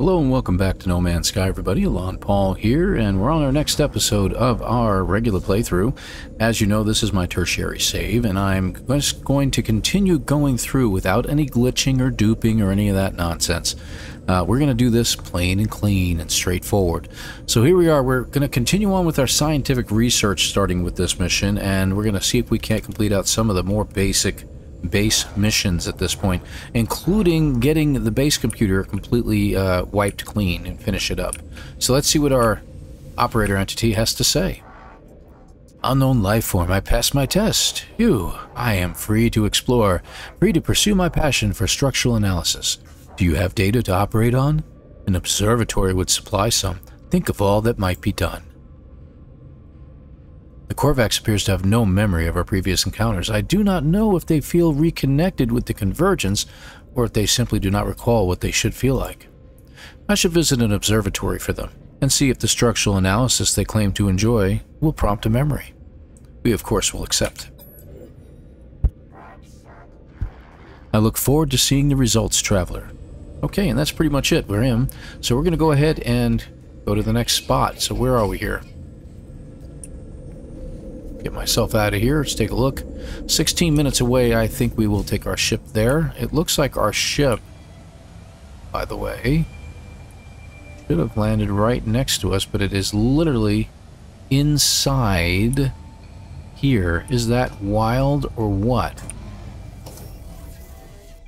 Hello and welcome back to No Man's Sky, everybody. ElanPaul here, and we're on our next episode of our regular playthrough. As you know, this is my tertiary save, and I'm just going to continue going through without any glitching or duping or any of that nonsense. Uh, we're going to do this plain and clean and straightforward. So here we are. We're going to continue on with our scientific research starting with this mission, and we're going to see if we can't complete out some of the more basic base missions at this point, including getting the base computer completely uh, wiped clean and finish it up. So let's see what our operator entity has to say. Unknown life form, I passed my test. You, I am free to explore, free to pursue my passion for structural analysis. Do you have data to operate on? An observatory would supply some. Think of all that might be done. The Korvax appears to have no memory of our previous encounters. I do not know if they feel reconnected with the Convergence, or if they simply do not recall what they should feel like. I should visit an observatory for them, and see if the structural analysis they claim to enjoy will prompt a memory. We, of course, will accept. I look forward to seeing the results, Traveler. Okay, and that's pretty much it. We're in. So we're going to go ahead and go to the next spot. So where are we here? Get myself out of here. Let's take a look. 16 minutes away, I think we will take our ship there. It looks like our ship, by the way, should have landed right next to us, but it is literally inside here. Is that wild or what?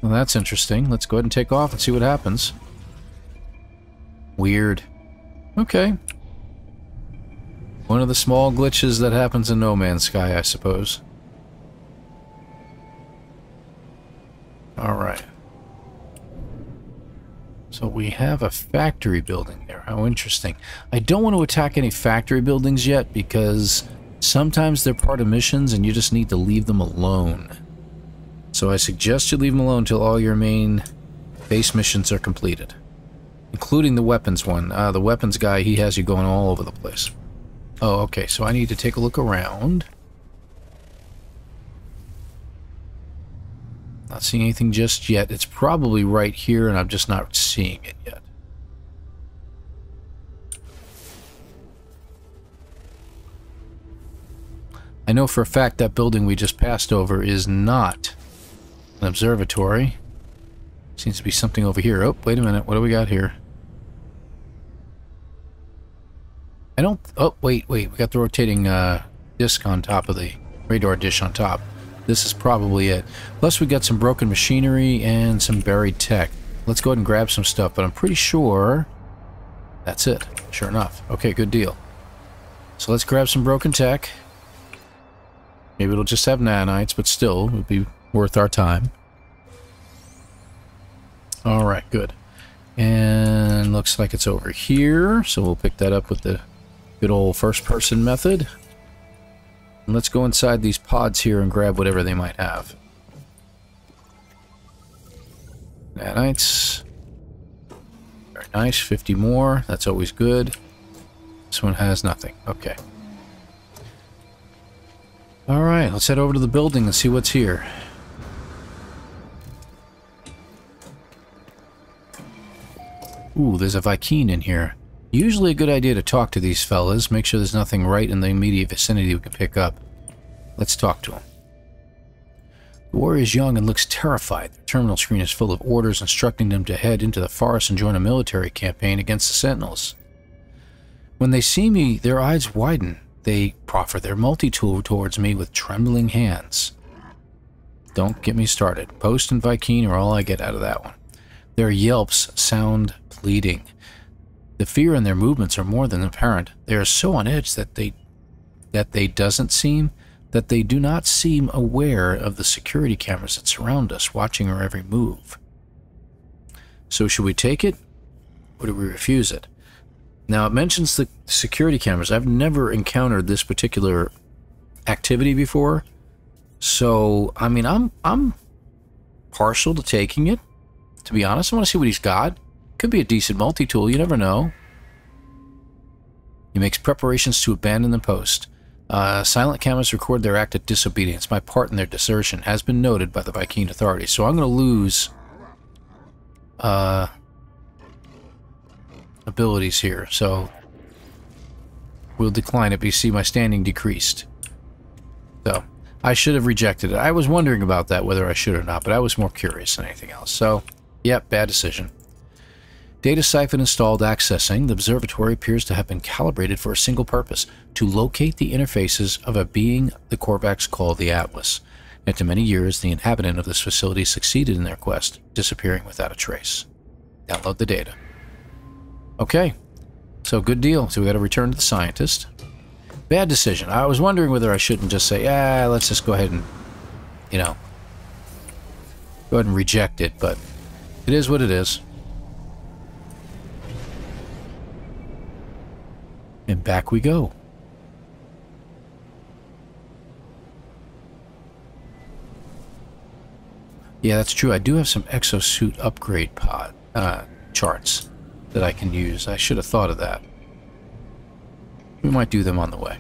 Well, that's interesting. Let's go ahead and take off and see what happens. Weird. Okay. One of the small glitches that happens in No Man's Sky, I suppose. Alright. So we have a factory building there. How interesting. I don't want to attack any factory buildings yet because sometimes they're part of missions and you just need to leave them alone. So I suggest you leave them alone until all your main base missions are completed. Including the weapons one. Uh, the weapons guy, he has you going all over the place. Oh, okay, so I need to take a look around. Not seeing anything just yet. It's probably right here, and I'm just not seeing it yet. I know for a fact that building we just passed over is not an observatory. Seems to be something over here. Oh, wait a minute. What do we got here? I don't... Oh, wait, wait. We got the rotating uh, disc on top of the radar dish on top. This is probably it. Plus, we got some broken machinery and some buried tech. Let's go ahead and grab some stuff, but I'm pretty sure that's it. Sure enough. Okay, good deal. So let's grab some broken tech. Maybe it'll just have nanites, but still, it would be worth our time. Alright, good. And looks like it's over here, so we'll pick that up with the Good old first person method. And let's go inside these pods here and grab whatever they might have. Nanites. Very nice, 50 more. That's always good. This one has nothing. Okay. Alright, let's head over to the building and see what's here. Ooh, there's a Vy'keen in here. Usually a good idea to talk to these fellas, make sure there's nothing right in the immediate vicinity we can pick up. Let's talk to him. The warrior is young and looks terrified. The terminal screen is full of orders instructing them to head into the forest and join a military campaign against the Sentinels. When they see me, their eyes widen. They proffer their multi-tool towards me with trembling hands. Don't get me started. Post and Vy'keen are all I get out of that one. Their yelps sound pleading. The fear in their movements are more than apparent. They are so on edge that they that they doesn't seem that they do not seem aware of the security cameras that surround us, watching our every move. So should we take it, or do we refuse it? Now it mentions the security cameras. I've never encountered this particular activity before, so I mean I'm I'm partial to taking it. To be honest, I want to see what he's got. Could be a decent multi-tool, you never know. He makes preparations to abandon the post. Uh, silent cameras record their act of disobedience. My part in their desertion has been noted by the Vy'keen authorities, so I'm going to lose... Uh, abilities here, so we'll decline it because you see my standing decreased. So, I should have rejected it. I was wondering about that, whether I should or not, but I was more curious than anything else. So, yep, bad decision. Data siphon installed accessing. The observatory appears to have been calibrated for a single purpose, to locate the interfaces of a being the Korvax call the Atlas. After many years, the inhabitant of this facility succeeded in their quest, disappearing without a trace. Download the data. Okay, so good deal. So we got to return to the scientist. Bad decision. I was wondering whether I shouldn't just say, yeah, let's just go ahead and, you know, go ahead and reject it, but it is what it is. And back we go. Yeah, that's true. I do have some exosuit upgrade pod uh, charts that I can use. I should have thought of that. We might do them on the way.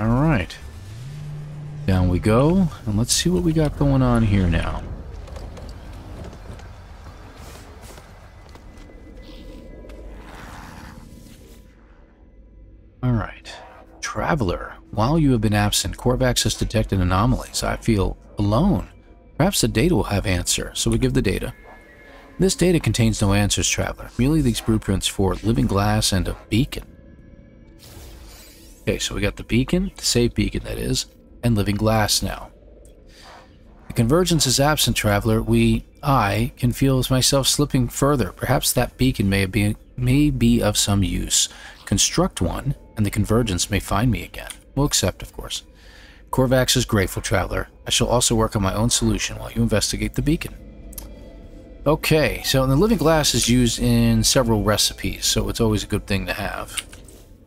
Alright. Down we go, and let's see what we got going on here now. Alright. Traveler, while you have been absent, Korvax has detected anomalies. I feel alone. Perhaps the data will have answer, so we give the data. This data contains no answers, Traveler, merely these blueprints for living glass and a beacon. Okay, so we got the beacon, the safe beacon that is, and living glass now. The convergence is absent, Traveler. We, I, can feel myself slipping further. Perhaps that beacon may be, may be of some use. Construct one, and the convergence may find me again. We'll accept, of course. Korvax is grateful, Traveler. I shall also work on my own solution while you investigate the beacon. Okay, so the living glass is used in several recipes, so it's always a good thing to have.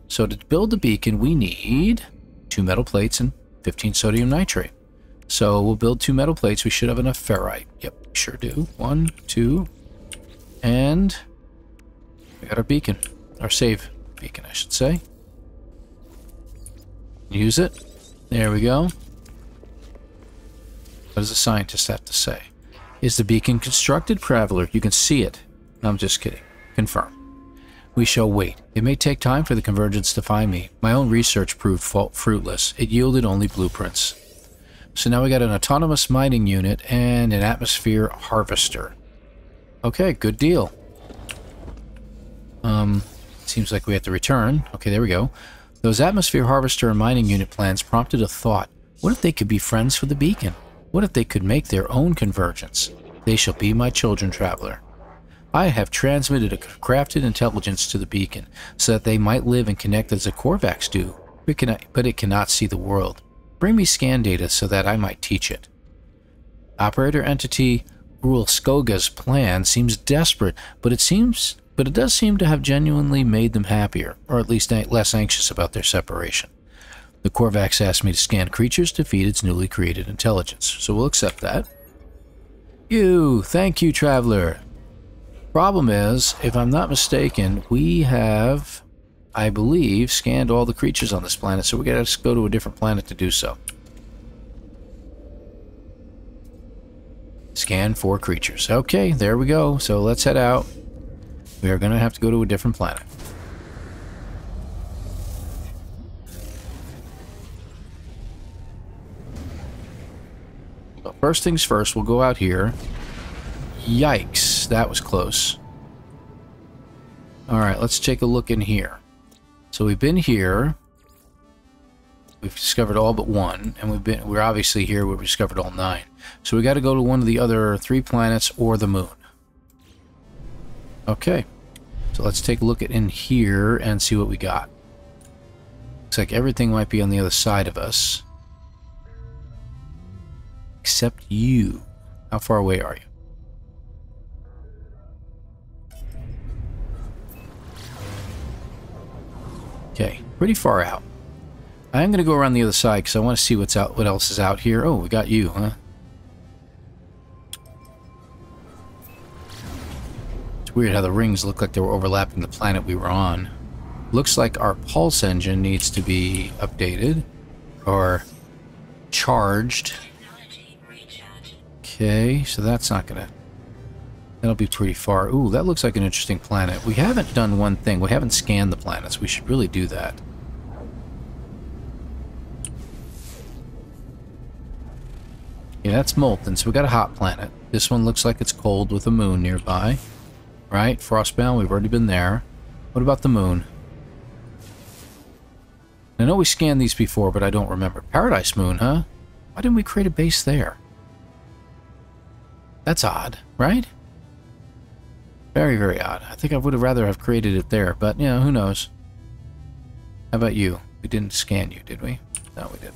So to build the beacon, we need two metal plates and 15 sodium nitrate. So we'll build two metal plates. We should have enough ferrite. Yep, sure do. One, two, and we got our beacon. Our save beacon, I should say. Use it. There we go. What does the scientist have to say? Is the beacon constructed, Traveler? You can see it. No, I'm just kidding. Confirm. We shall wait. It may take time for the convergence to find me. My own research proved fruitless. It yielded only blueprints. So now we got an autonomous mining unit and an atmosphere harvester. Okay, good deal. Um, seems like we have to return. Okay, there we go. Those atmosphere harvester and mining unit plans prompted a thought. What if they could be friends for the beacon? What if they could make their own convergence? They shall be my children, traveler. I have transmitted a crafted intelligence to the beacon so that they might live and connect as the Korvax do, but it cannot see the world. Bring me scan data so that I might teach it. Operator entity Skoga's plan seems desperate, but it seems but it does seem to have genuinely made them happier, or at least less anxious about their separation. The Korvax asked me to scan creatures to feed its newly created intelligence, so we'll accept that. You, thank you, Traveler. Problem is, if I'm not mistaken, we have, I believe, scanned all the creatures on this planet, so we gotta go to a different planet to do so. Scan four creatures. Okay, there we go. So let's head out. We are to have to go to a different planet. First things first, we'll go out here. Yikes, that was close. Alright, let's take a look in here. So we've been here. We've discovered all but one, and we've been we're obviously here we've discovered all nine. So we got to go to one of the other three planets or the moon. Okay. So let's take a look at in here and see what we got. Looks like everything might be on the other side of us. Except you. How far away are you? Okay, pretty far out. I am going to go around the other side because I want to see what's out. What else is out here? Oh, we got you, huh? It's weird how the rings look like they were overlapping the planet we were on. Looks like our pulse engine needs to be updated. Or charged. Okay, so that's not gonna... That'll be pretty far. Ooh, that looks like an interesting planet. We haven't done one thing. We haven't scanned the planets. We should really do that. Yeah, that's molten, so we got a hot planet. This one looks like it's cold with a moon nearby. Right? Frostbound, we've already been there. What about the moon? I know we scanned these before, but I don't remember. Paradise Moon, huh? Why didn't we create a base there? That's odd, right? Very, very odd. I think I would have rather have created it there, but, you know, who knows? How about you? We didn't scan you, did we? No, we didn't.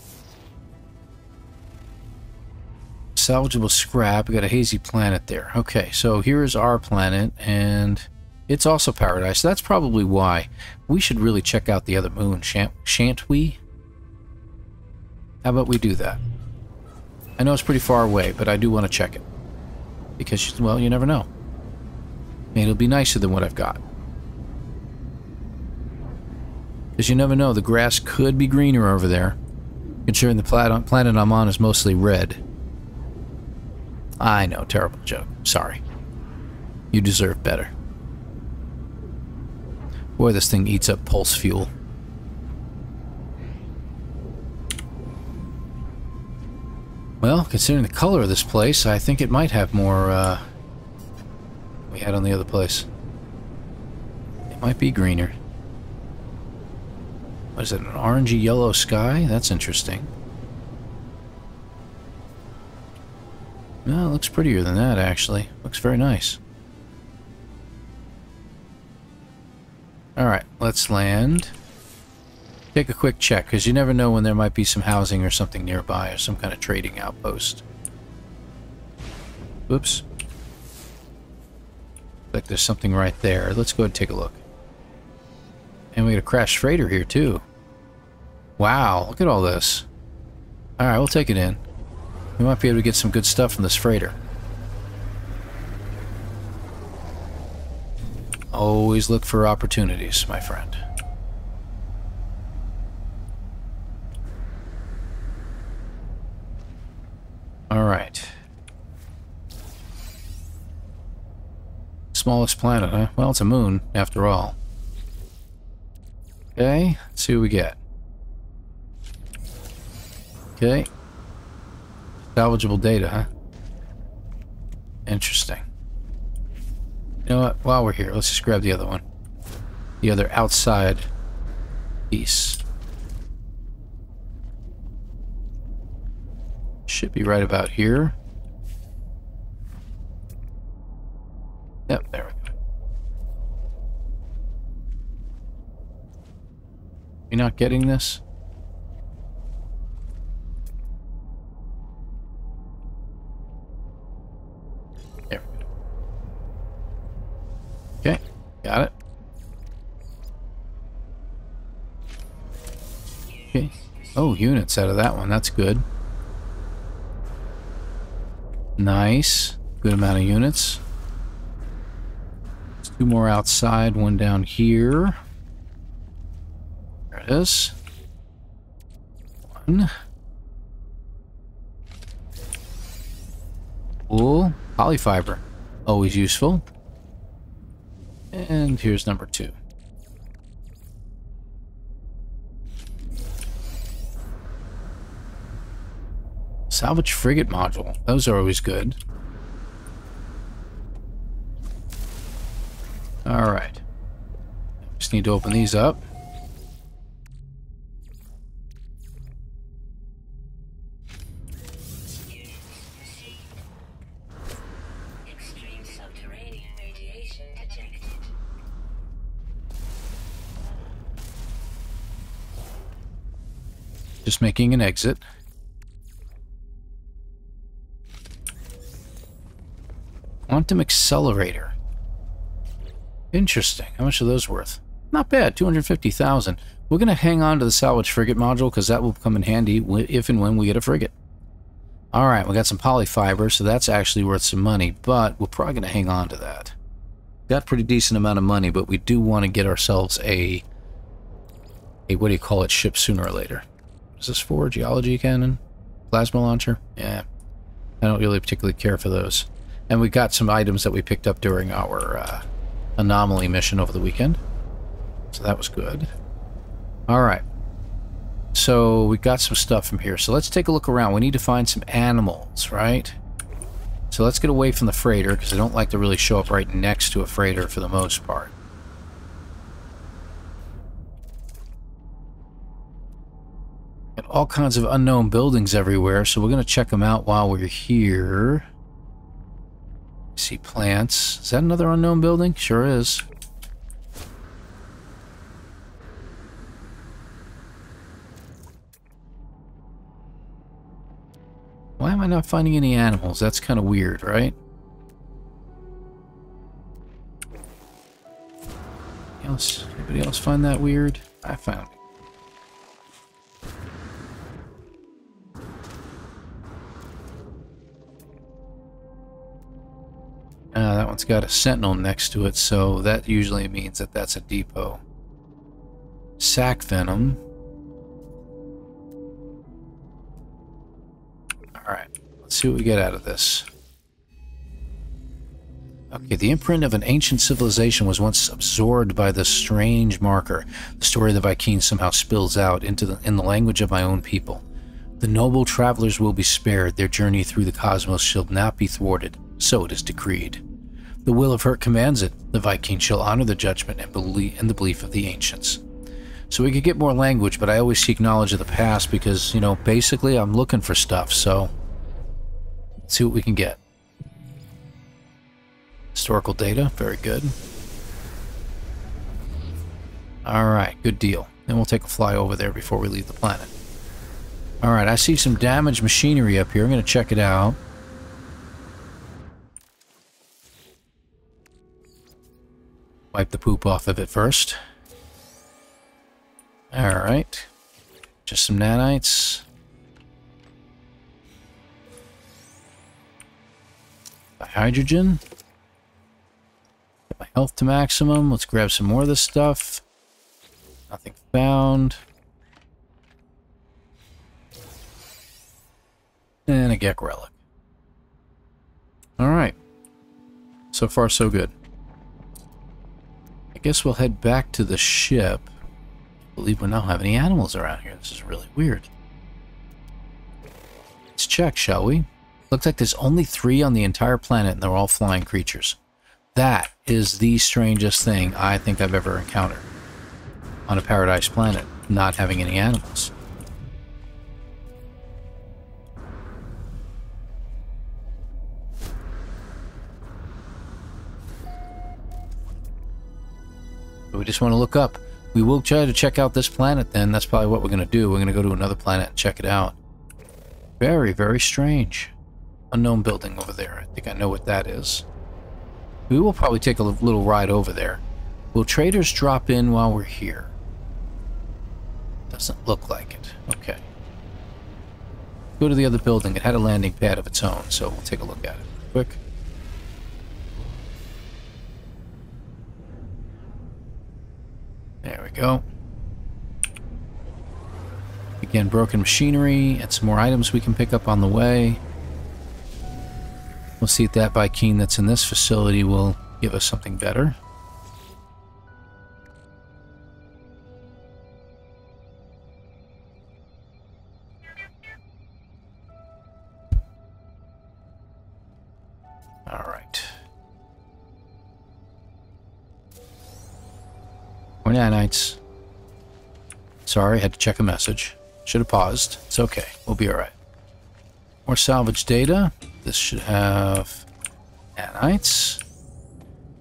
Salvageable scrap. We got a hazy planet there. Okay, so here's our planet, and it's also paradise. That's probably why. We should really check out the other moon, shan't, shan't we? How about we do that? I know it's pretty far away, but I do want to check it. Because, well, you never know. It'll be nicer than what I've got. Because you never know, the grass could be greener over there. Considering the planet I'm on is mostly red. I know, terrible joke. Sorry. You deserve better. Boy, this thing eats up pulse fuel. Well, considering the color of this place, I think it might have more, uh, we had on the other place. It might be greener. What is it, an orangey yellow sky? That's interesting. No, it looks prettier than that, actually. Looks very nice. Alright, let's land. Take a quick check, because you never know when there might be some housing or something nearby, or some kind of trading outpost. Oops. Like there's something right there. Let's go and take a look. And we got a crashed freighter here, too. Wow, look at all this. Alright, we'll take it in. We might be able to get some good stuff from this freighter. Always look for opportunities, my friend. Alright. Smallest planet, huh? Well, it's a moon, after all. Okay, let's see what we get. Okay. Salvageable data, huh? Interesting. You know what? While we're here, let's just grab the other one. The other outside piece. Should be right about here. Yep, there we go. You not getting this? Okay, got it. Okay. Oh, units out of that one. That's good. Nice. Good amount of units. Two more outside, one down here. There it is. One. Wool. Polyfiber. Always useful. And here's number two. Salvage frigate module. Those are always good. Alright. Just need to open these up. Just making an exit. Quantum Accelerator. Interesting. How much are those worth? Not bad, 250,000. We're going to hang on to the salvage frigate module because that will come in handy if and when we get a frigate. Alright, we got some polyfiber, so that's actually worth some money, but we're probably going to hang on to that. Got pretty decent amount of money, but we do want to get ourselves a, a, what do you call it, ship sooner or later. Is this for geology cannon? Plasma launcher? Yeah. I don't really particularly care for those. And we got some items that we picked up during our uh, anomaly mission over the weekend. So that was good. Alright. So we got some stuff from here. So let's take a look around. We need to find some animals, right? So let's get away from the freighter, because I don't like to really show up right next to a freighter for the most part. And all kinds of unknown buildings everywhere, so we're going to check them out while we're here. See plants. Is that another unknown building? Sure is. Why am I not finding any animals? That's kind of weird, right? Anybody else, anybody else find that weird? I found it. One's got a sentinel next to it, so that usually means that that's a depot. Sac venom. Alright, let's see what we get out of this. Okay, the imprint of an ancient civilization was once absorbed by this strange marker. The story of the Vy'keen somehow spills out into the, in the language of my own people. The noble travelers will be spared. Their journey through the cosmos shall not be thwarted. So it is decreed. The will of Hirk commands it. The Vy'keen shall honor the judgment and, believe, and the belief of the ancients. So we could get more language, but I always seek knowledge of the past because, you know, basically I'm looking for stuff, so let's see what we can get. Historical data, very good. Alright, good deal. Then we'll take a fly over there before we leave the planet. Alright, I see some damaged machinery up here. I'm going to check it out. Wipe the poop off of it first. Alright. Just some nanites. Hydrogen. Get my health to maximum. Let's grab some more of this stuff. Nothing found. And a Gek relic. Alright. So far, so good. Guess we'll head back to the ship. I believe we don't have any animals around here. This is really weird. Let's check, shall we? Looks like there's only three on the entire planet and they're all flying creatures. That is the strangest thing I think I've ever encountered on a paradise planet, not having any animals. We just want to look up. We will try to check out this planet then. That's probably what we're going to do. We're going to go to another planet and check it out. Very, very strange. Unknown building over there. I think I know what that is. We will probably take a little ride over there. Will traders drop in while we're here? Doesn't look like it. Okay. Go to the other building. It had a landing pad of its own, so we'll take a look at it quick. There we go. Again, broken machinery and some more items we can pick up on the way. We'll see if that Vy'keen that's in this facility will give us something better. Nanites. Sorry, had to check a message. Should have paused. It's okay. We'll be alright. More salvage data. This should have nanites.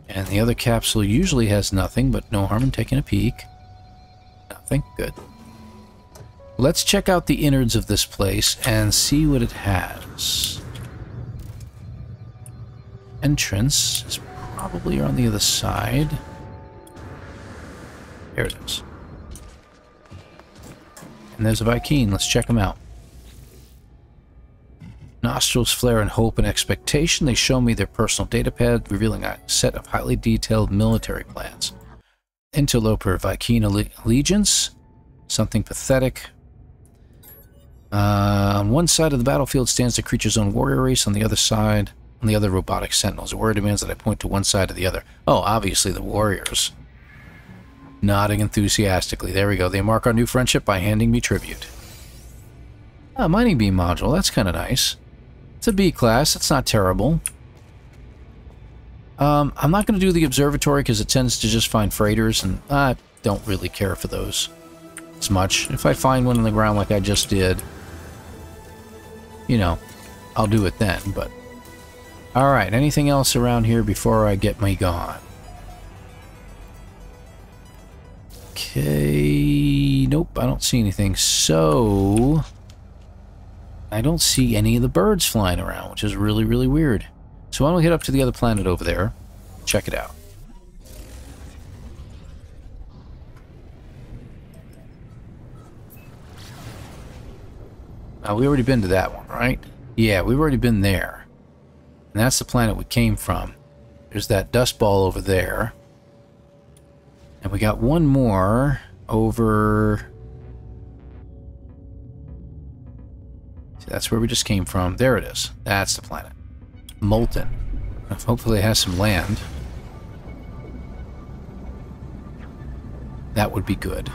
And the other capsule usually has nothing, but no harm in taking a peek. Nothing. Good. Let's check out the innards of this place and see what it has. Entrance is probably on the other side. There it is. And there's a Vy'keen. Let's check them out. Nostrils flare in hope and expectation. They show me their personal datapad, revealing a set of highly detailed military plans. Interloper Vy'keen allegiance. Something pathetic. Uh, on one side of the battlefield stands the creature's own warrior race. On the other side, on the other robotic sentinels. The warrior demands that I point to one side or the other. Oh, obviously the warriors. Nodding enthusiastically. There we go. They mark our new friendship by handing me tribute. Ah, mining beam module. That's kind of nice. It's a B class. It's not terrible. Um, I'm not going to do the observatory because it tends to just find freighters, and I don't really care for those as much. If I find one on the ground like I just did, you know, I'll do it then, but... Alright, anything else around here before I get me gone? Okay, nope, I don't see anything. So, I don't see any of the birds flying around, which is really, really weird. So why don't we head up to the other planet over there, check it out. Now, we already been to that one, right? Yeah, we've already been there. And that's the planet we came from. There's that dust ball over there. And we got one more over... See, that's where we just came from. There it is. That's the planet. Molten. Hopefully it has some land. That would be good.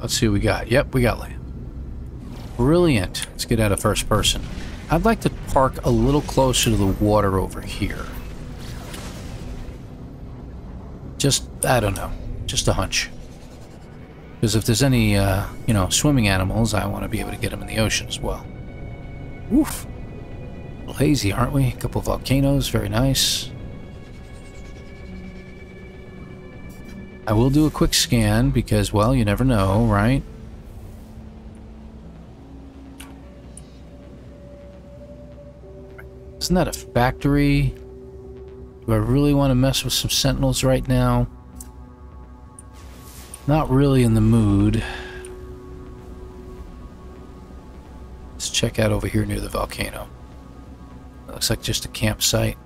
Let's see what we got. Yep, we got land. Brilliant. Let's get out of first person. I'd like to park a little closer to the water over here. Just, I don't know. Just a hunch. Because if there's any, uh, you know, swimming animals, I want to be able to get them in the ocean as well. Oof. Hazy, aren't we? A couple volcanoes, very nice. I will do a quick scan because, well, you never know, right? Isn't that a factory? Do I really want to mess with some sentinels right now? Not really in the mood. Let's check out over here near the volcano. looks like just a campsite.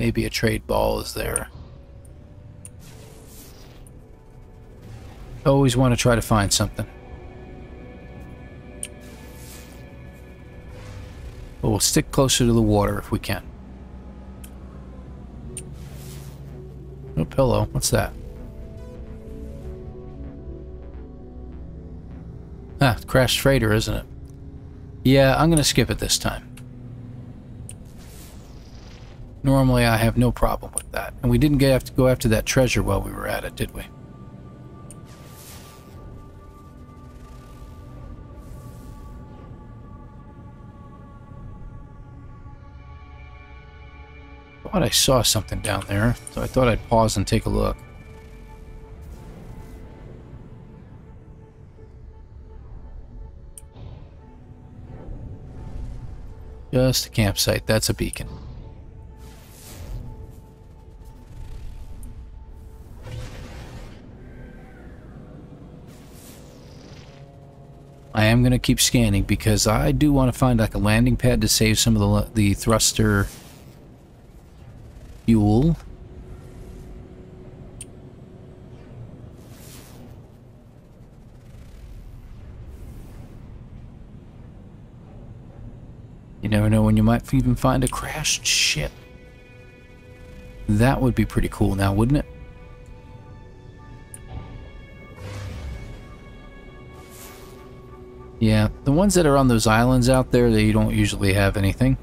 Maybe a trade ball is there. Always want to try to find something. But we'll stick closer to the water if we can. Oh, pillow. What's that? Ah, crashed freighter, isn't it? Yeah, I'm going to skip it this time. Normally I have no problem with that. And we didn't get have to go after that treasure while we were at it, did we? Thought I saw something down there, so I thought I'd pause and take a look. Just a campsite, that's a beacon. I am going to keep scanning because I do want to find like a landing pad to save some of the, the thruster fuel. You never know when you might even find a crashed ship. That would be pretty cool now, wouldn't it? Yeah, the ones that are on those islands out there, they don't usually have anything.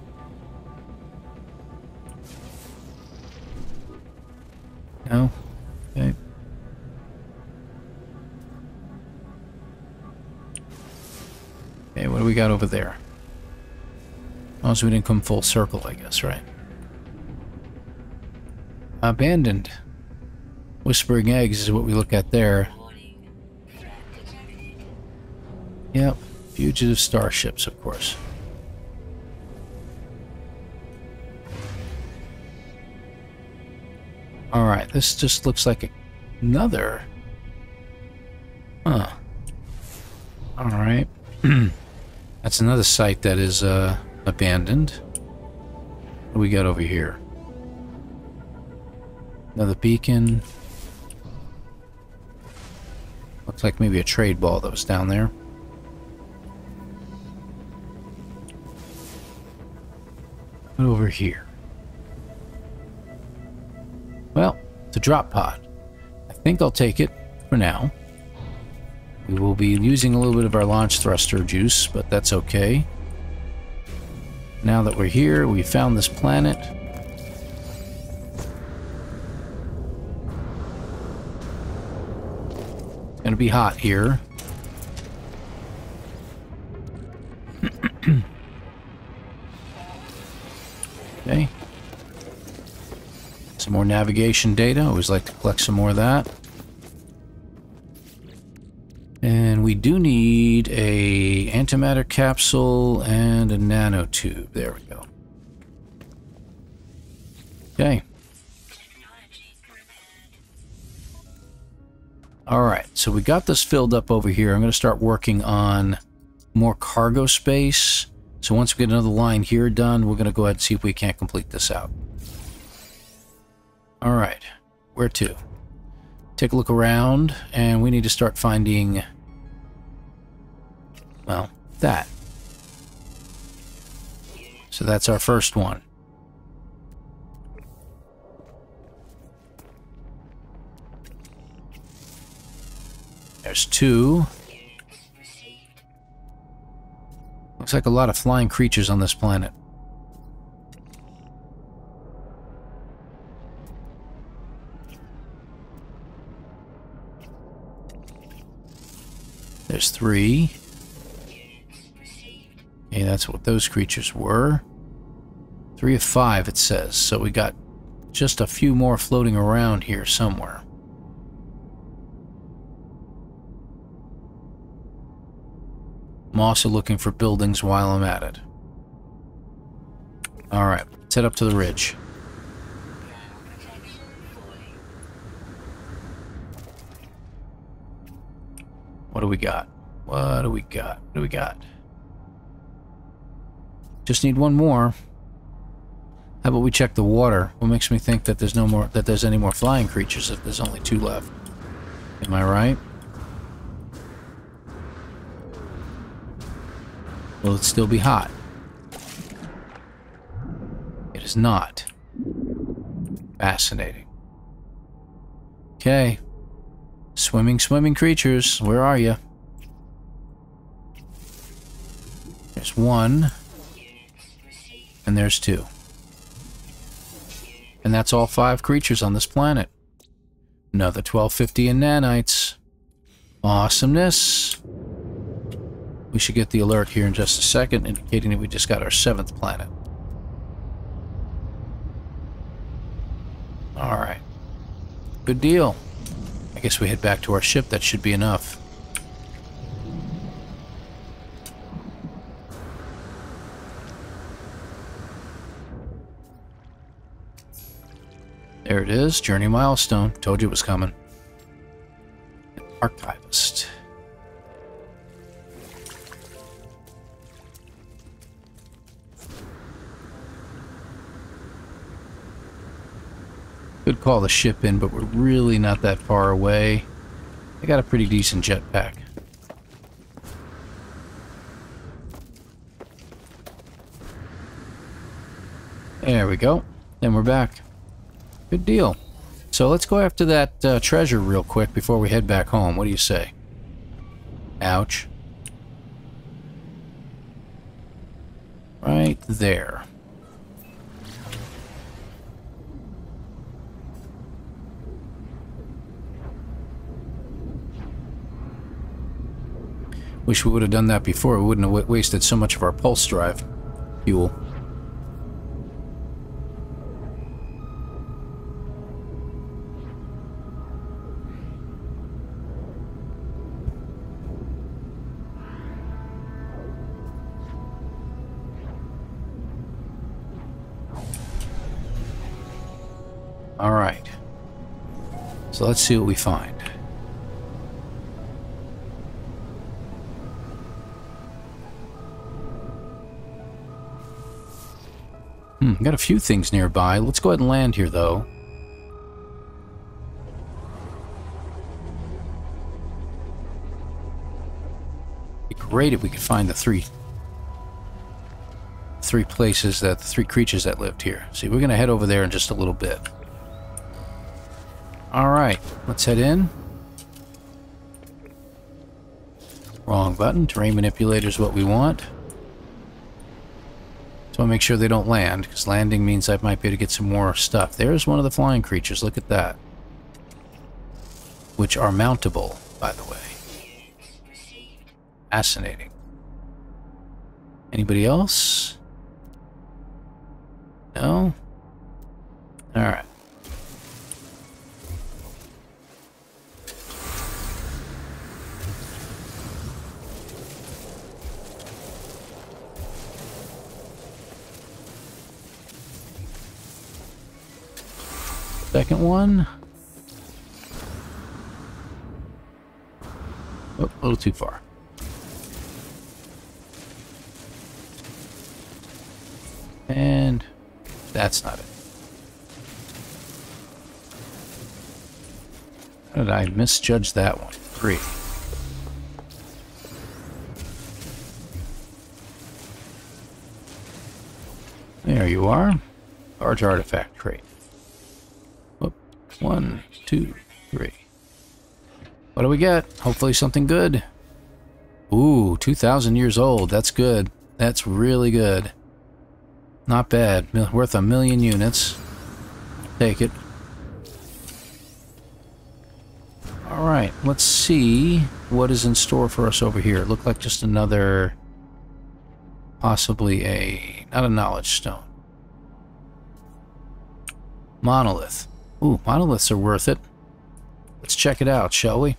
No? Okay. Okay, what do we got over there? As long as we didn't come full circle, I guess, right? Abandoned. Whispering Eggs is what we look at there. Yep. Fugitive starships, of course. Alright, this just looks like another... Huh. Alright. That's another site that is uh, abandoned. What do we got over here? Another beacon. Looks like maybe a trade ball that was down there. Over here? Well, it's a drop pod. I think I'll take it for now. We will be using a little bit of our launch thruster juice, but that's okay. Now that we're here, we found this planet. It's to be hot here. okay. Some more navigation data. Always like to collect some more of that. And we do need a antimatter capsule and a nanotube. There we go. Okay. Alright, so we got this filled up over here. I'm going to start working on more cargo space. So once we get another line here done, we're going to go ahead and see if we can't complete this out. Alright, where to? Take a look around, and we need to start finding, well, that. So that's our first one. There's two. Looks like a lot of flying creatures on this planet. There's three. Okay, that's what those creatures were. Three of five, it says. So we got just a few more floating around here somewhere. I'm also looking for buildings while I'm at it. Alright, let's head up to the ridge. What do we got? What do we got? What do we got? Just need one more. How about we check the water? What makes me think that there's no more that there's any more flying creatures if there's only two left? Am I right? Will it still be hot? It is not. Fascinating. Okay. Swimming, swimming creatures, where are you? There's one. And there's two. And that's all five creatures on this planet. Another 1250 in nanites. Awesomeness. We should get the alert here in just a second, indicating that we just got our seventh planet. Alright. Good deal. I guess we head back to our ship. That should be enough. There it is. Journey milestone. Told you it was coming. Archivist. Could call the ship in, but we're really not that far away. I got a pretty decent jetpack. There we go. And we're back. Good deal. So let's go after that uh, treasure real quick before we head back home. What do you say? Ouch. Right there. Wish we would have done that before. We wouldn't have wasted so much of our pulse drive fuel. All right. So let's see what we find. Got a few things nearby. Let's go ahead and land here, though. Be great if we could find the three three places that the three creatures that lived here. See, we're gonna head over there in just a little bit. Alright, let's head in. Wrong button. Terrain manipulator is what we want. So I make sure they don't land, because landing means I might be able to get some more stuff. There's one of the flying creatures, look at that. Which are mountable, by the way. Fascinating. Anybody else? No? Alright. Second one. Oh, a little too far. And that's not it. How did I misjudge that one? Three. There you are. Large artifact crate. One, two, three. What do we get? Hopefully something good. Ooh, 2,000 years old. That's good. That's really good. Not bad. Worth a million units. Take it. Alright, let's see what is in store for us over here. Look like just another... Possibly a... Not a knowledge stone. Monolith. Ooh, monoliths are worth it. Let's check it out, shall we?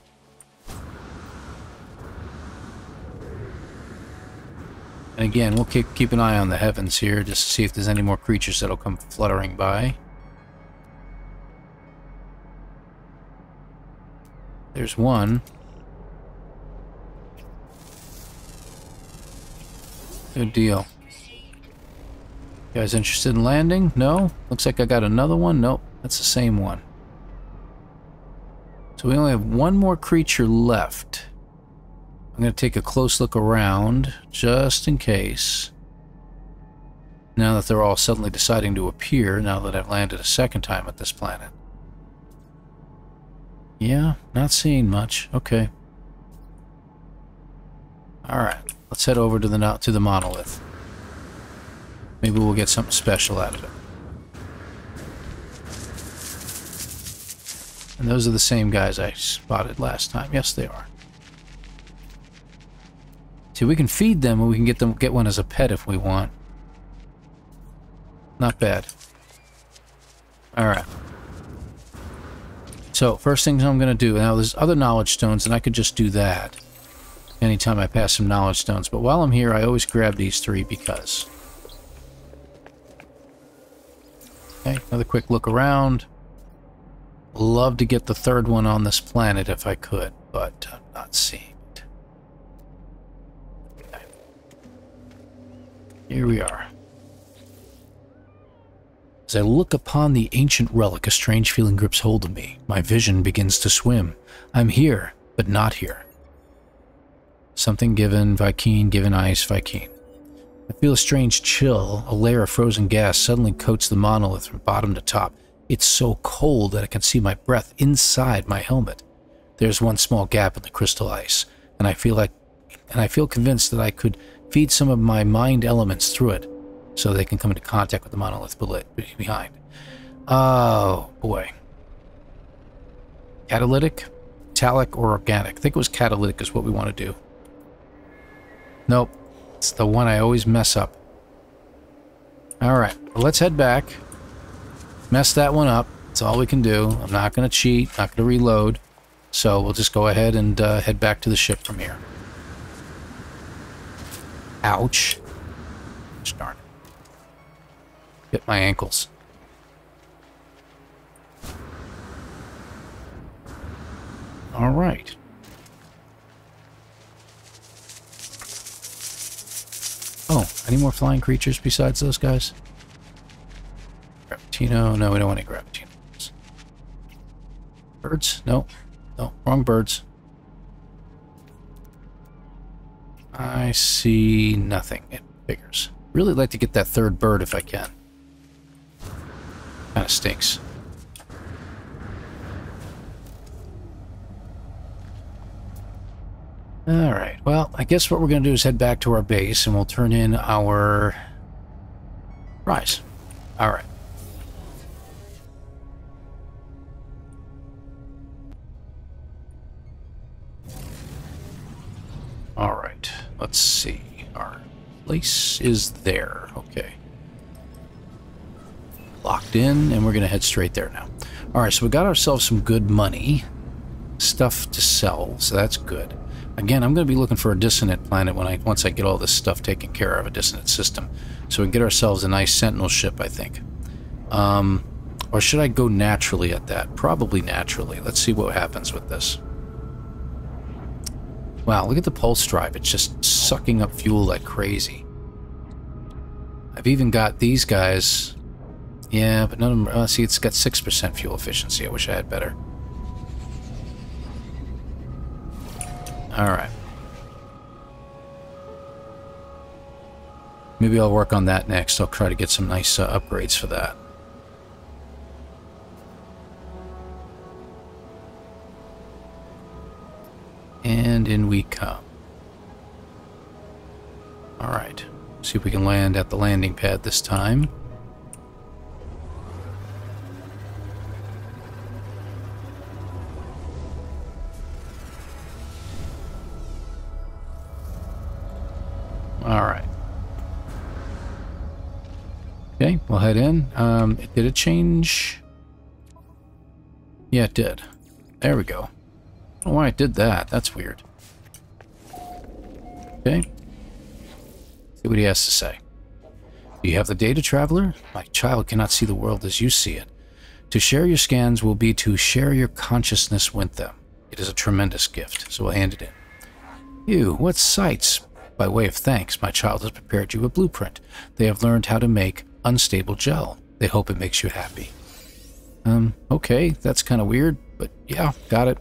And again, we'll keep, keep an eye on the heavens here just to see if there's any more creatures that'll come fluttering by. There's one. Good deal. You guys interested in landing? No? Looks like I got another one. Nope. That's the same one. So we only have one more creature left. I'm going to take a close look around, just in case. Now that they're all suddenly deciding to appear, now that I've landed a second time at this planet. Yeah, not seeing much. Okay. Alright, let's head over to the, to the monolith. Maybe we'll get something special out of it. And those are the same guys I spotted last time. Yes, they are. See, we can feed them and we can get them get one as a pet if we want. Not bad. Alright. So, first things I'm going to do, now there's other knowledge stones and I could just do that anytime I pass some knowledge stones. But while I'm here, I always grab these three because... Okay, another quick look around. Love to get the third one on this planet if I could, but I'm not seeing it. Okay. Here we are. As I look upon the ancient relic, a strange feeling grips hold of me. My vision begins to swim. I'm here, but not here. Something given, Vy'keen, given ice, Vy'keen. I feel a strange chill. A layer of frozen gas suddenly coats the monolith from bottom to top. It's so cold that I can see my breath inside my helmet. There's one small gap in the crystal ice, and I feel like and I feel convinced that I could feed some of my mind elements through it so they can come into contact with the monolith behind. Oh, boy. Catalytic, metallic, or organic? I think it was catalytic is what we want to do. Nope. It's the one I always mess up. Alright, well, let's head back messed that one up. That's all we can do. I'm not going to cheat, not going to reload. So we'll just go ahead and uh, head back to the ship from here. Ouch. Gosh darn it. Hit my ankles. All right. Oh, any more flying creatures besides those guys? Gravitino? No, we don't want any Gravitinos. Birds? No. No, wrong birds. I see nothing. It figures. Really like to get that third bird if I can. Kind of stinks. Alright, well, I guess what we're going to do is head back to our base and we'll turn in our rise. Alright. Alright, let's see. Our place is there. Okay. Locked in, and we're going to head straight there now. Alright, so we got ourselves some good money. Stuff to sell, so that's good. Again, I'm going to be looking for a dissonant planet when I once I get all this stuff taken care of, a dissonant system. So we can get ourselves a nice sentinel ship, I think. Um, or should I go naturally at that? Probably naturally. Let's see what happens with this. Wow, look at the pulse drive. It's just sucking up fuel like crazy. I've even got these guys. Yeah, but none of them... Uh, see, it's got 6% fuel efficiency. I wish I had better. Alright. Maybe I'll work on that next. I'll try to get some nice uh, upgrades for that. And in we come. Alright. See if we can land at the landing pad this time. Alright. Okay, we'll head in. Um, did it change? Yeah, it did. There we go. Why I did that. That's weird. Okay. See what he has to say. Do you have the data, Traveler? My child cannot see the world as you see it. To share your scans will be to share your consciousness with them. It is a tremendous gift, so I will hand it in. You, what sights? By way of thanks, my child has prepared you a blueprint. They have learned how to make unstable gel. They hope it makes you happy. Um, okay, that's kind of weird, but yeah, got it.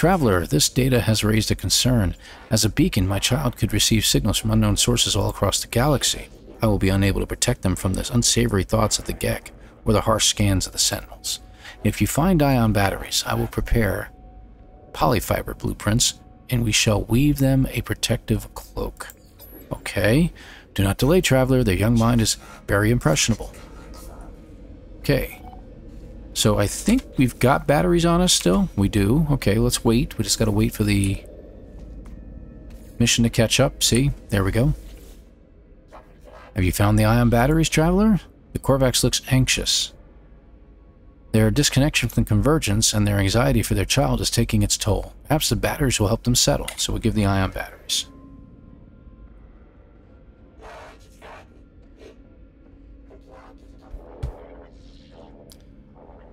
Traveler, this data has raised a concern. As a beacon, my child could receive signals from unknown sources all across the galaxy. I will be unable to protect them from the unsavory thoughts of the Gek or the harsh scans of the Sentinels. If you find ion batteries, I will prepare polyfiber blueprints and we shall weave them a protective cloak. Okay. Do not delay, traveler. Their young mind is very impressionable. Okay. So I think we've got batteries on us still. We do. Okay, let's wait. We just got to wait for the mission to catch up. See? There we go. Have you found the ion batteries, traveler? The Korvax looks anxious. Their disconnection from convergence and their anxiety for their child is taking its toll. Perhaps the batteries will help them settle, so we'll give the ion batteries.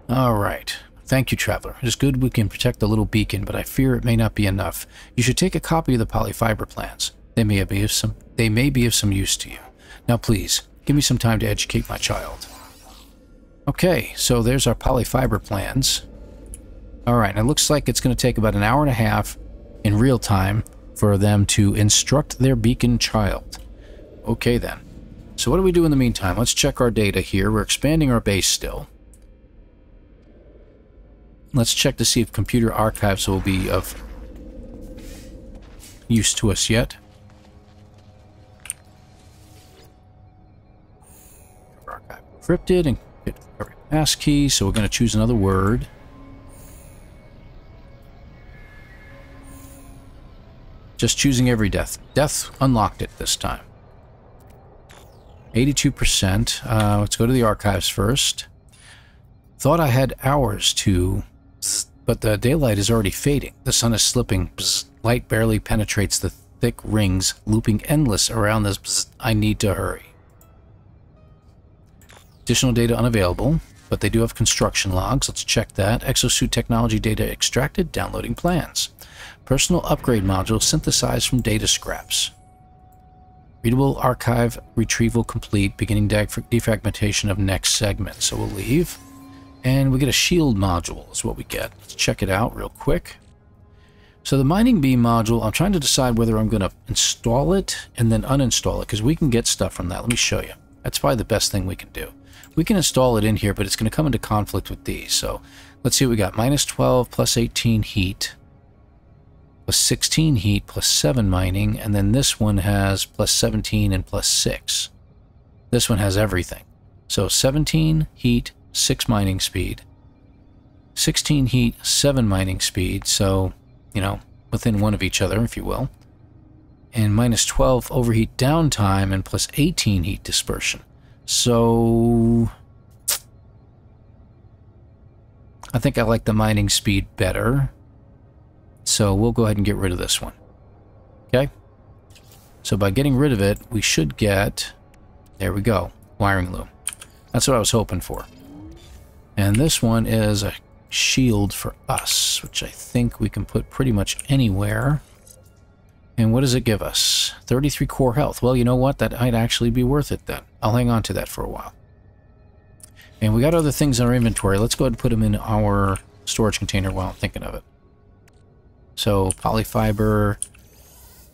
Alright. Thank you, Traveler. It is good we can protect the little beacon, but I fear it may not be enough. You should take a copy of the polyfiber plans. They may be of some they may be of some use to you. Now please, give me some time to educate my child. Okay, so there's our polyfiber plans. Alright, it looks like it's going to take about an hour and a half in real time for them to instruct their beacon child. Okay then. So what do we do in the meantime? Let's check our data here. We're expanding our base still. Let's check to see if computer archives will be of use to us yet. Archive encrypted and ASCII, so we're going to choose another word. Just choosing every death. Death unlocked it this time. 82%. Uh, let's go to the archives first. Thought I had hours to... But the daylight is already fading. The sun is slipping. Light barely penetrates the thick rings, looping endless around this. I need to hurry. Additional data unavailable. but they do have construction logs. Let's check that. Exosuit technology data extracted, downloading plans. Personal upgrade module synthesized from data scraps. Readable archive retrieval complete, beginning defragmentation of next segment. So we'll leave. And we get a shield module is what we get. Let's check it out real quick. So the mining beam module, I'm trying to decide whether I'm going to install it and then uninstall it because we can get stuff from that. Let me show you. That's probably the best thing we can do. We can install it in here, but it's going to come into conflict with these. So let's see what we got. Minus 12 plus 18 heat plus 16 heat plus 7 mining, and then this one has plus 17 and plus 6. This one has everything. So 17 heat, 6 mining speed. 16 heat, 7 mining speed, so, you know, within one of each other, if you will. And minus 12 overheat downtime and plus 18 heat dispersion. So... I think I like the mining speed better. So we'll go ahead and get rid of this one. Okay? So by getting rid of it, we should get... There we go. Wiring loom. That's what I was hoping for. And this one is a shield for us, which I think we can put pretty much anywhere. And what does it give us? 33 core health. Well, you know what? That might actually be worth it then. I'll hang on to that for a while. And we got other things in our inventory. Let's go ahead and put them in our storage container while I'm thinking of it. So polyfiber,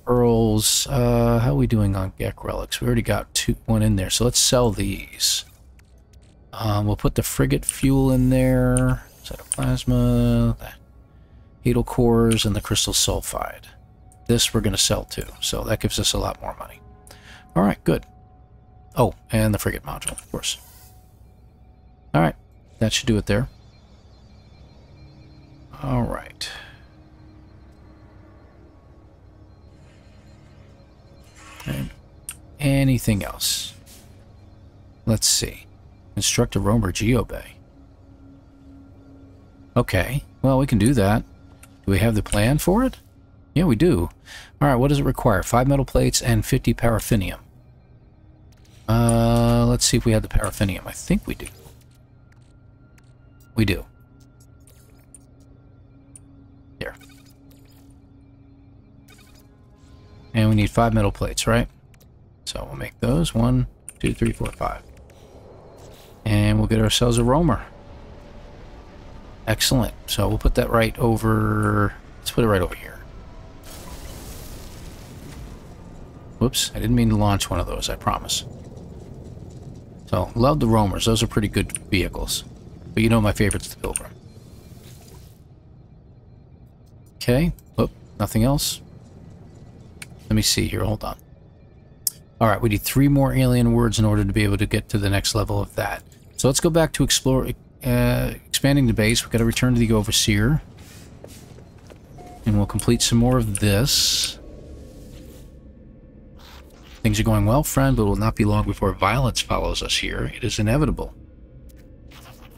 pearls. Uh, how are we doing on Gek relics? We already got two, one in there. So let's sell these. Um, we'll put the frigate fuel in there. Cytoplasma, the Hadal cores, and the crystal sulfide. This we're going to sell too. So that gives us a lot more money. All right, good. Oh, and the frigate module, of course. All right, that should do it there. All right. Okay. Anything else? Let's see. Construct a roamer geobay. Okay, well, we can do that. Do we have the plan for it? Yeah, we do. Alright, what does it require? Five metal plates and 50 paraffinium. Uh, let's see if we have the paraffinium. I think we do. We do. Here. And we need five metal plates, right? So we'll make those. One, two, three, four, five. And we'll get ourselves a roamer. Excellent. So we'll put that right over... Let's put it right over here. Whoops, I didn't mean to launch one of those, I promise. So, love the roamers. Those are pretty good vehicles. But you know my favorite's the Pilgrim. Okay. Whoop, nothing else? Let me see here. Hold on. All right, we need three more alien words in order to be able to get to the next level of that. So let's go back to explore, uh, expanding the base. We've got to return to the Overseer. And we'll complete some more of this. Things are going well, friend, but it will not be long before violence follows us here. It is inevitable.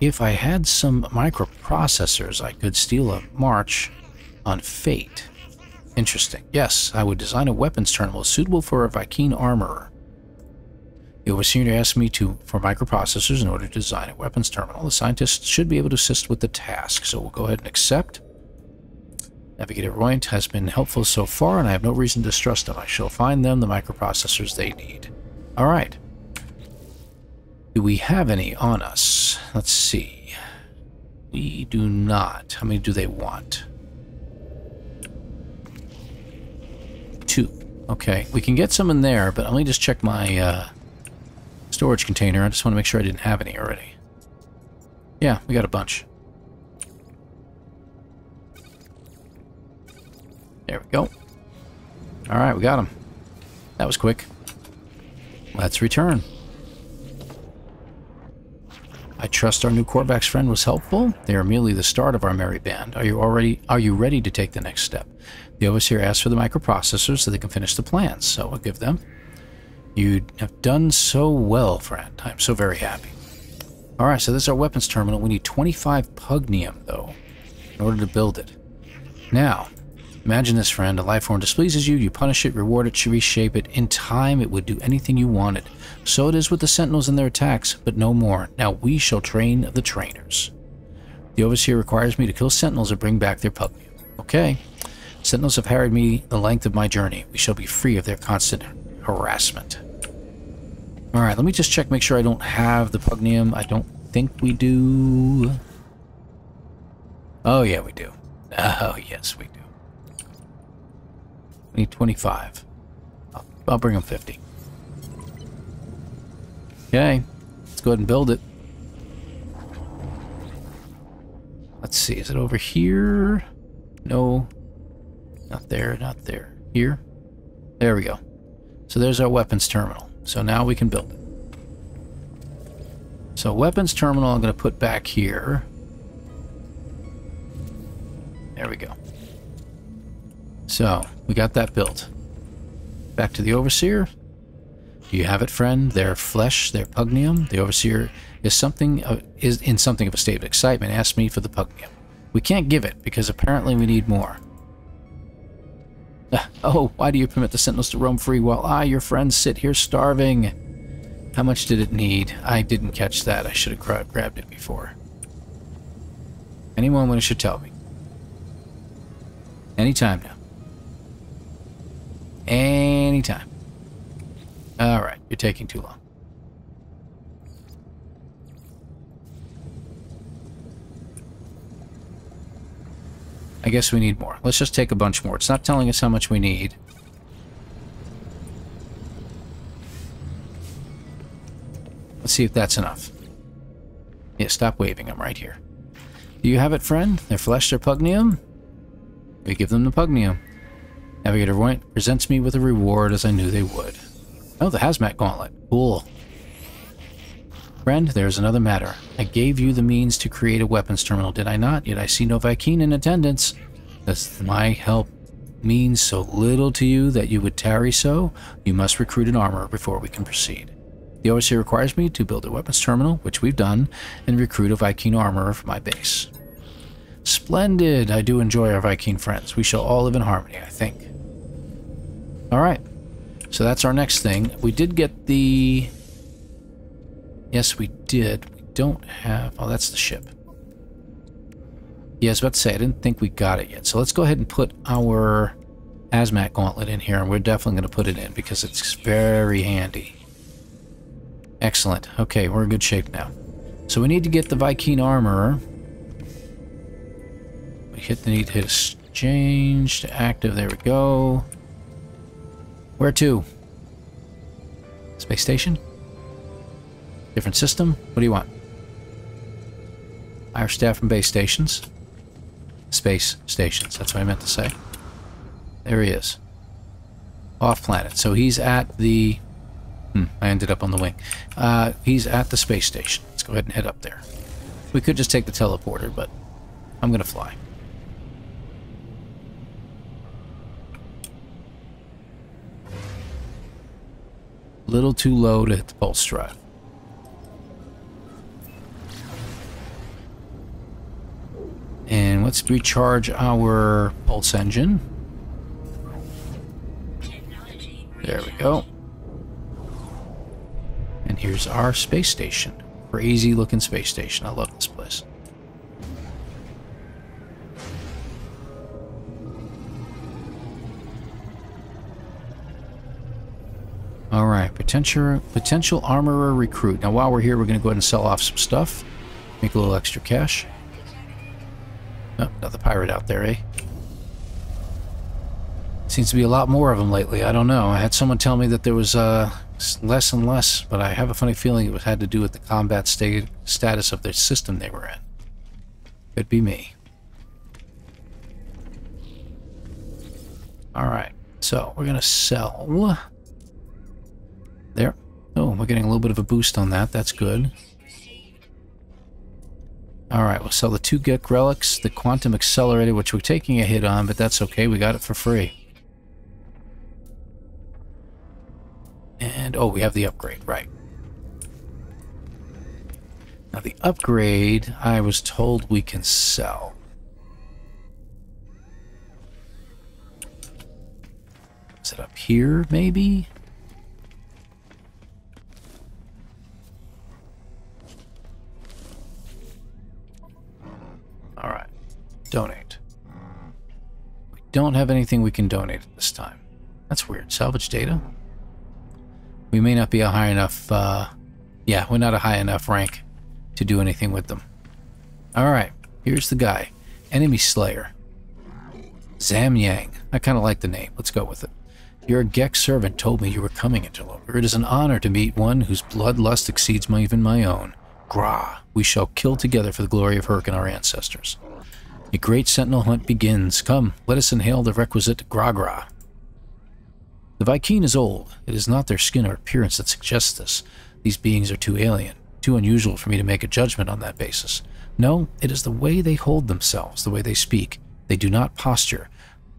If I had some microprocessors, I could steal a march on fate. Interesting. Yes, I would design a weapons terminal suitable for a Vy'keen armorer. The overseer asked me to for microprocessors in order to design a weapons terminal. The scientists should be able to assist with the task, so we'll go ahead and accept. Navigator Royant has been helpful so far, and I have no reason to distrust them. I shall find them the microprocessors they need. All right. Do we have any on us? Let's see. We do not. How many do they want? two. Okay, we can get some in there, but let me just check my uh, storage container. I just want to make sure I didn't have any already. Yeah, we got a bunch. There we go. Alright, we got them. That was quick. Let's return. I trust our new Korvax friend was helpful. They are merely the start of our merry band. Are you already are you ready to take the next step? The overseer asks for the microprocessors so they can finish the plans, so I'll give them. You have done so well, friend. I'm so very happy. Alright, so this is our weapons terminal. We need 25 pugnium, though, in order to build it. Now, Imagine this, friend. A life form displeases you, you punish it, reward it, reshape it. In time, it would do anything you wanted. So it is with the Sentinels and their attacks, but no more. Now we shall train the trainers. The Overseer requires me to kill Sentinels and bring back their pugnium. Okay. Sentinels have harried me the length of my journey. We shall be free of their constant harassment. Alright, let me just check, make sure I don't have the pugnium. I don't think we do. Oh, yeah, we do. Oh, yes, we do. We need 25. I'll, I'll bring them 50. Okay, let's go ahead and build it. Let's see, is it over here? No, not there, not there. Here? There we go. So there's our weapons terminal. So now we can build it. So weapons terminal I'm going to put back here. There we go. So, we got that built. Back to the Overseer. Do you have it, friend? Their flesh, their pugnium. The Overseer is something of, is in something of a state of excitement. Ask me for the pugnium. We can't give it because apparently we need more. Oh, why do you permit the Sentinels to roam free while I, your friend, sit here starving? How much did it need? I didn't catch that. I should have grabbed it before. Anyone when it should tell me. Anytime now. Anytime. Alright, you're taking too long. I guess we need more. Let's just take a bunch more. It's not telling us how much we need. Let's see if that's enough. Yeah, stop waving. I'm right here. Do you have it, friend? Their flesh, their pugnium? We give them the pugnium. Navigator Point presents me with a reward as I knew they would. Oh, the hazmat gauntlet. Cool. Friend, there's another matter. I gave you the means to create a weapons terminal, did I not? Yet I see no Vy'keen in attendance. Does my help mean so little to you that you would tarry so? You must recruit an armorer before we can proceed. The overseer requires me to build a weapons terminal, which we've done, and recruit a Vy'keen armorer for my base. Splendid! I do enjoy our Vy'keen friends. We shall all live in harmony, I think. Alright. So that's our next thing. We did get the... Yes, we did. We don't have... Oh, that's the ship. Yeah, I was about to say, I didn't think we got it yet. So let's go ahead and put our hazmat gauntlet in here, and we're definitely going to put it in because it's very handy. Excellent. Okay, we're in good shape now. So we need to get the Vy'keen armor. We hit the need to hit exchange to active. There we go. Where to? Space station? Different system? What do you want? Our staff from base stations. Space stations, that's what I meant to say. There he is. Off planet. So he's at the... Hmm, I ended up on the wing. Uh, he's at the space station. Let's go ahead and head up there. We could just take the teleporter, but I'm going to fly. little too low to hit the pulse drive. And let's recharge our pulse engine. There we go. And here's our space station. Crazy looking space station. I love this place. All right, potential potential armorer recruit. Now, while we're here, we're going to go ahead and sell off some stuff, make a little extra cash. Oh, another pirate out there, eh? Seems to be a lot more of them lately. I don't know. I had someone tell me that there was uh, less and less, but I have a funny feeling it had to do with the combat state status of the system they were in. Could be me. All right, so we're gonna sell. There. Oh, we're getting a little bit of a boost on that. That's good. Alright, we'll sell the two Gek relics, the Quantum Accelerator, which we're taking a hit on, but that's okay. We got it for free. And, oh, we have the upgrade, right. Now, the upgrade, I was told we can sell. Is it up here, maybe? Donate. We don't have anything we can donate at this time. That's weird. Salvage data? We may not be a high enough, uh... Yeah, we're not a high enough rank to do anything with them. Alright, here's the guy. Enemy Slayer. Zamyang. I kind of like the name. Let's go with it. Your Gek servant told me you were coming, interloper. It is an honor to meet one whose bloodlust exceeds my, even my own. Gra, we shall kill together for the glory of Hirk and our ancestors. A great sentinel hunt begins. Come, let us inhale the requisite Gra-Gra. The Vy'keen is old. It is not their skin or appearance that suggests this. These beings are too alien, too unusual for me to make a judgment on that basis. No, it is the way they hold themselves, the way they speak. They do not posture,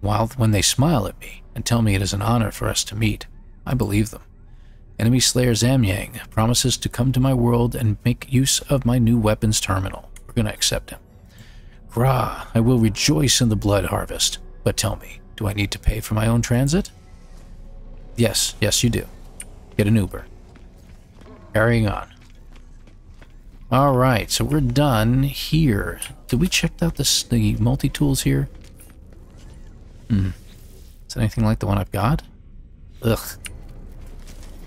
while when they smile at me and tell me it is an honor for us to meet, I believe them. Enemy Slayer Zamyang promises to come to my world and make use of my new weapons terminal. We're going to accept him. Gra, I will rejoice in the blood harvest. But tell me, do I need to pay for my own transit? Yes, yes you do. Get an Uber. Carrying on. Alright, so we're done here. Did we check out this, the multi-tools here? Hmm. Is it anything like the one I've got? Ugh.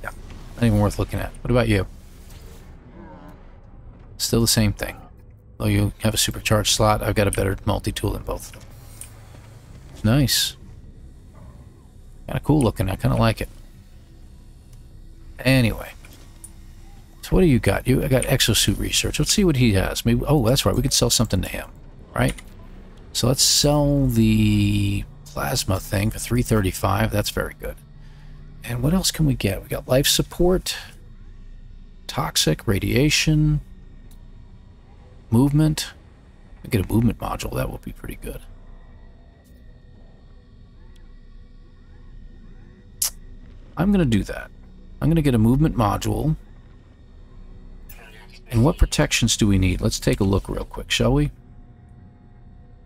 Yeah, not even worth looking at. What about you? Still the same thing. Though you have a supercharged slot, I've got a better multi-tool than both of them. Nice. Kind of cool looking. I kind of like it. Anyway. So what do you got? You I got exosuit research. Let's see what he has. Maybe. Oh, that's right. We could sell something to him, right? So let's sell the plasma thing for 335. That's very good. And what else can we get? We got life support, toxic, radiation, movement. We get a movement module. That will be pretty good. I'm going to do that. I'm going to get a movement module. And what protections do we need? Let's take a look real quick, shall we?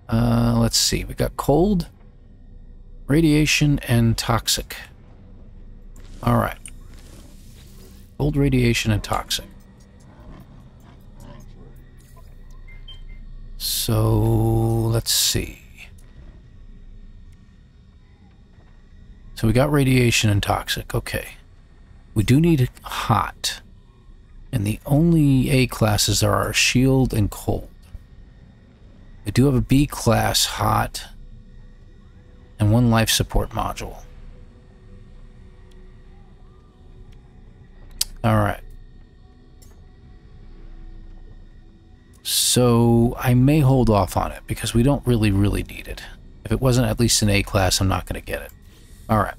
Uh, let's see. We got cold, radiation, and toxic. All right. Cold, radiation, and toxic. So, let's see. So we got radiation and toxic. Okay. We do need hot. And the only A classes are our shield and cold. We do have a B class hot and one life support module. Alright. So I may hold off on it because we don't really, really need it. If it wasn't at least an A class, I'm not going to get it. Alright.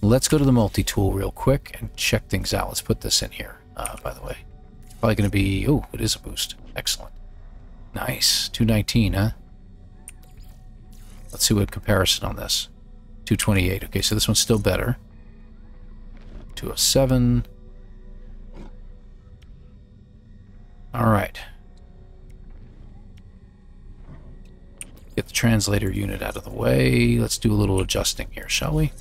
Let's go to the multi-tool real quick and check things out. Let's put this in here uh, by the way. Probably going to be... Oh, it is a boost. Excellent. Nice. 219, huh? Let's see what comparison on this. 228. Okay, so this one's still better. 207. All right. Get the translator unit out of the way. Let's do a little adjusting here, shall we?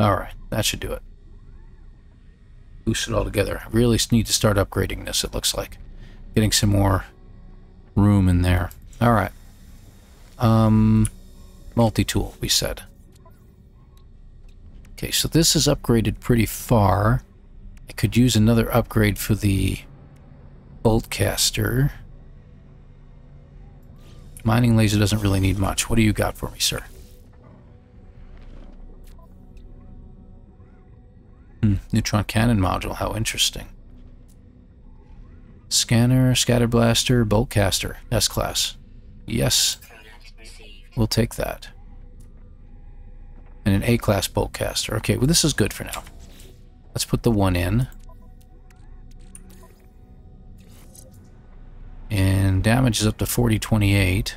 Alright, that should do it. Boost it all together. I really need to start upgrading this, it looks like. Getting some more room in there. Alright. Um, multi-tool, we said. Okay, so this is upgraded pretty far. I could use another upgrade for the boltcaster. Mining laser doesn't really need much. What do you got for me, sir? Hmm, neutron cannon module, how interesting. Scanner, scatter blaster, boltcaster, S-class. Yes, we'll take that. And an A-class boltcaster. Okay, well this is good for now. Let's put the one in. And damage is up to 4028.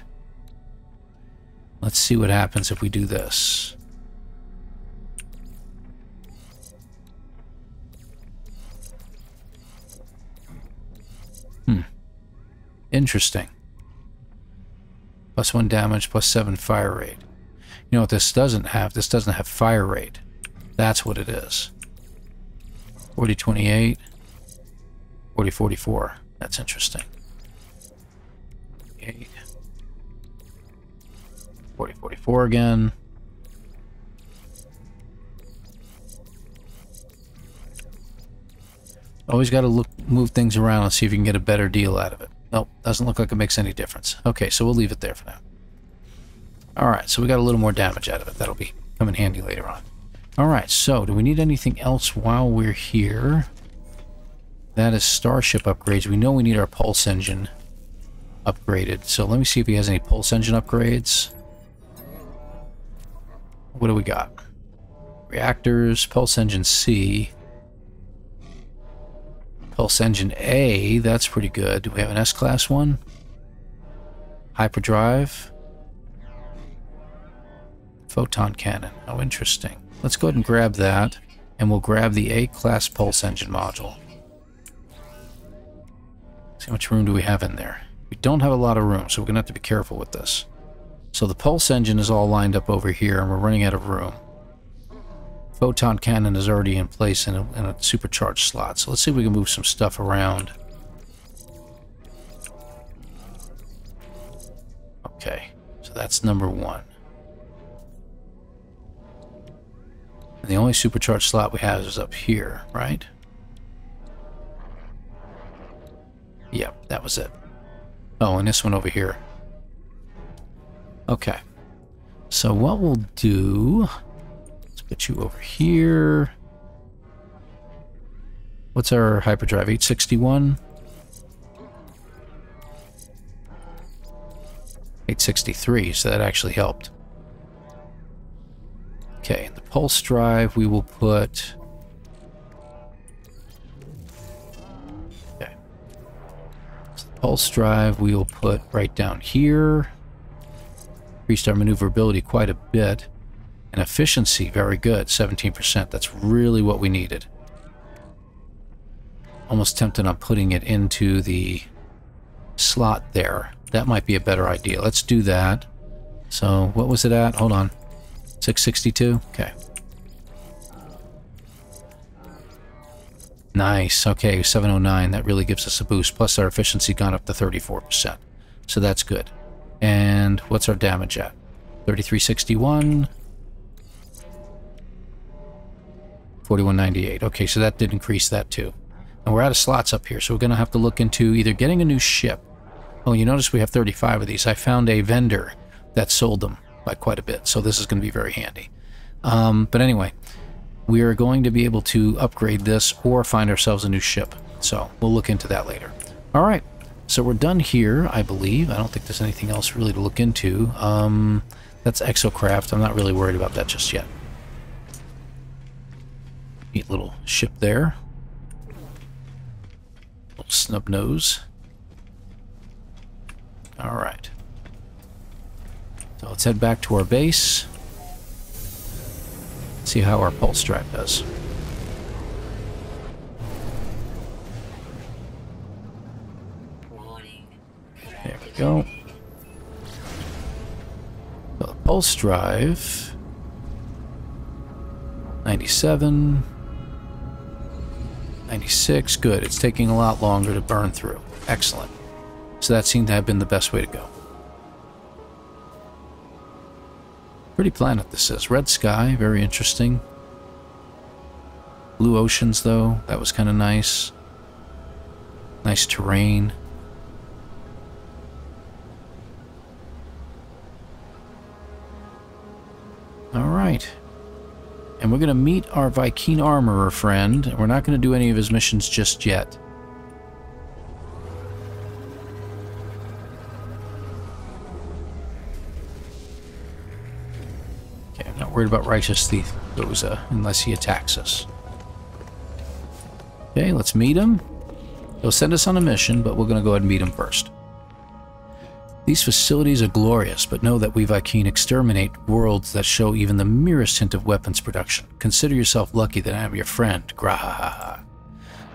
Let's see what happens if we do this. Hmm. Interesting. Plus 1 damage, plus 7 fire rate. You know what this doesn't have? This doesn't have fire rate. That's what it is. 4028, 4044. That's interesting. 8. 4044 again. Always got to look, move things around and see if you can get a better deal out of it. Nope, doesn't look like it makes any difference. Okay, so we'll leave it there for now. Alright, so we got a little more damage out of it. That'll be come in handy later on. Alright, so do we need anything else while we're here? That is starship upgrades. We know we need our pulse engine upgraded. So let me see if he has any pulse engine upgrades. What do we got? Reactors, pulse engine C. Pulse Engine A, that's pretty good. Do we have an S-Class one? Hyperdrive. Photon Cannon. Oh, interesting. Let's go ahead and grab that, and we'll grab the A-Class Pulse Engine module. See how much room do we have in there? We don't have a lot of room, so we're going to have to be careful with this. So the Pulse Engine is all lined up over here, and we're running out of room. Photon cannon is already in place in a, in a supercharged slot. So let's see if we can move some stuff around. Okay, so that's number one. And the only supercharged slot we have is up here, right? Yep, that was it. Oh, and this one over here. Okay. So what we'll do Let's put you over here. What's our hyperdrive? 861? 863, so that actually helped. Okay, in the pulse drive we will put... pulse drive we will put right down here. Increased our maneuverability quite a bit. And efficiency, very good, 17%. That's really what we needed. Almost tempted on putting it into the slot there. That might be a better idea. Let's do that. So, what was it at? Hold on. 662? Okay. Nice. Okay, 709. That really gives us a boost. Plus our efficiency gone up to 34%. So that's good. And what's our damage at? 3361. 4198. Okay, so that did increase that too. And we're out of slots up here, so we're going to have to look into either getting a new ship. Oh, you notice we have 35 of these. I found a vendor that sold them by quite a bit, so this is going to be very handy. Um, but anyway, we are going to be able to upgrade this or find ourselves a new ship. So we'll look into that later. All right, so we're done here, I believe. I don't think there's anything else really to look into. Um, that's Exocraft. I'm not really worried about that just yet. Neat little ship there. Little snub nose. Alright. So let's head back to our base. See how our pulse drive does. There we go. The pulse drive 97 96, good. It's taking a lot longer to burn through. Excellent. So that seemed to have been the best way to go. Pretty planet this is. Red sky, very interesting. Blue oceans, though. That was kind of nice. Nice terrain. All right. And we're going to meet our Vy'keen armorer friend. We're not going to do any of his missions just yet. Worried about Righteous Thief Goza unless he attacks us. Okay, let's meet him. He'll send us on a mission, but we're going to go ahead and meet him first. These facilities are glorious, but know that we Vy'keen exterminate worlds that show even the merest hint of weapons production. Consider yourself lucky that I am your friend. Grahaha.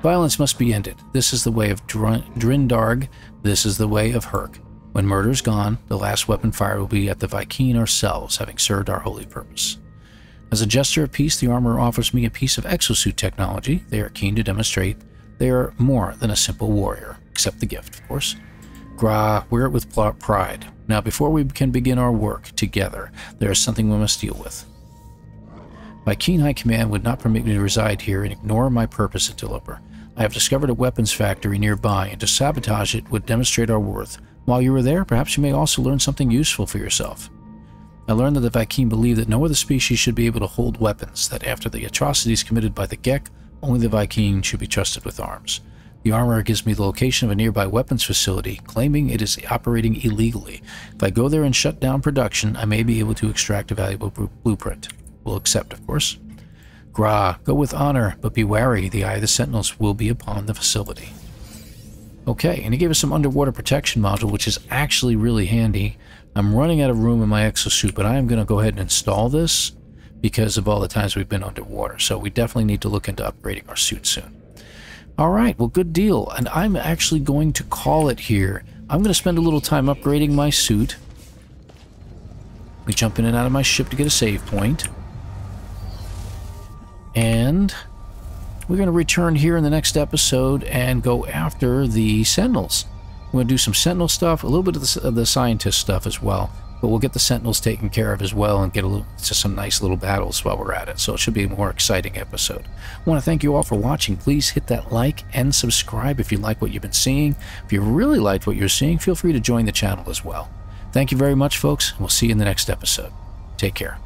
Violence must be ended. This is the way of Dr Drindarg. This is the way of Hirk. When murder is gone, the last weapon fired will be at the Vy'keen ourselves, having served our holy purpose. As a gesture of peace, the armor offers me a piece of exosuit technology. They are keen to demonstrate they are more than a simple warrior. Accept the gift, of course. Gra, wear it with pride. Now, before we can begin our work together, there is something we must deal with. Vy'keen High Command would not permit me to reside here and ignore my purpose at Deliver. I have discovered a weapons factory nearby, and to sabotage it would demonstrate our worth. While you are there, perhaps you may also learn something useful for yourself. I learned that the Vy'keen believe that no other species should be able to hold weapons, that after the atrocities committed by the Gek, only the Vy'keen should be trusted with arms. The armor gives me the location of a nearby weapons facility, claiming it is operating illegally. If I go there and shut down production, I may be able to extract a valuable blueprint. We'll accept, of course. Gra, go with honor, but be wary. The Eye of the Sentinels will be upon the facility. Okay, and he gave us some underwater protection module, which is actually really handy. I'm running out of room in my exosuit, but I am going to go ahead and install this because of all the times we've been underwater. So we definitely need to look into upgrading our suit soon. All right, well, good deal. And I'm actually going to call it here. I'm going to spend a little time upgrading my suit. We jump in and out of my ship to get a save point. And we're going to return here in the next episode and go after the Sentinels. We're going to do some Sentinel stuff, a little bit of the, of the scientist stuff as well. But we'll get the Sentinels taken care of as well and get a little, some nice little battles while we're at it. So it should be a more exciting episode. I want to thank you all for watching. Please hit that like and subscribe if you like what you've been seeing. If you really liked what you're seeing, feel free to join the channel as well. Thank you very much, folks, we'll see you in the next episode. Take care.